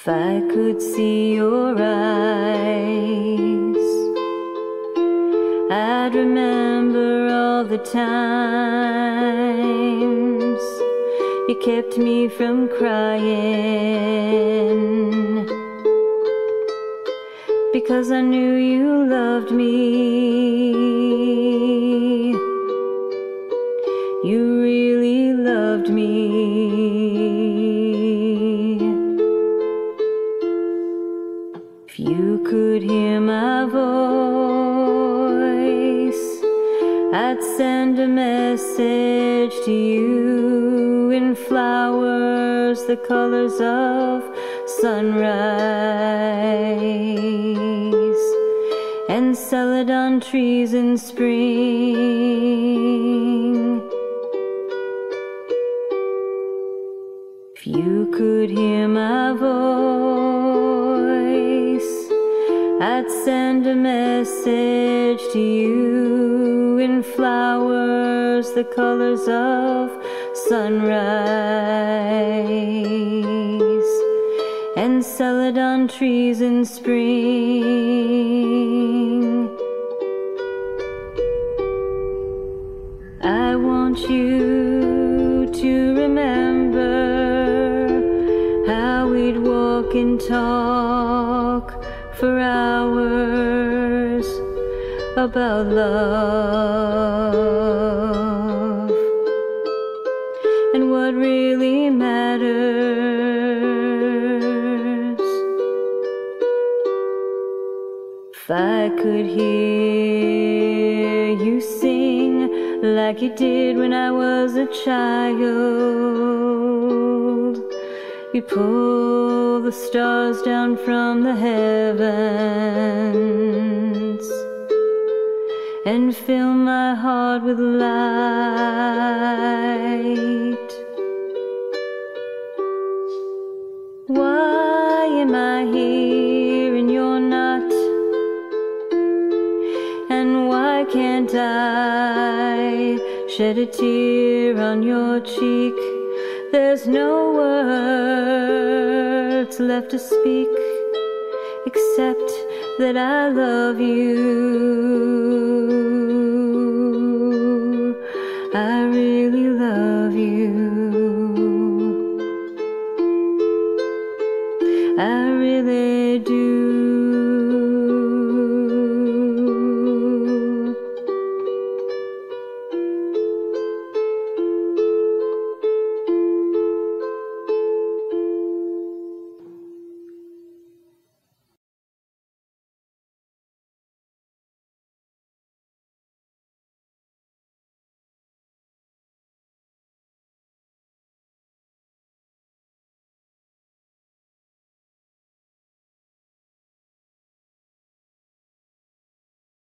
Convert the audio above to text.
If I could see your eyes, I'd remember all the times you kept me from crying because I knew you loved me. You really loved me. If you could hear my voice, I'd send a message to you in flowers, the colors of sunrise, and celadon trees in spring. If you could hear my voice, I'd send a message to you in flowers, the colors of sunrise, and celadon trees in spring. I want you to remember how we'd walk and talk for hours about love and what really matters. If I could hear you sing like you did when I was a child, you'd pull the stars down from the heavens and fill my heart with light. Why am I here and you're not? And why can't I shed a tear on your cheek? There's no left to speak except that I love you.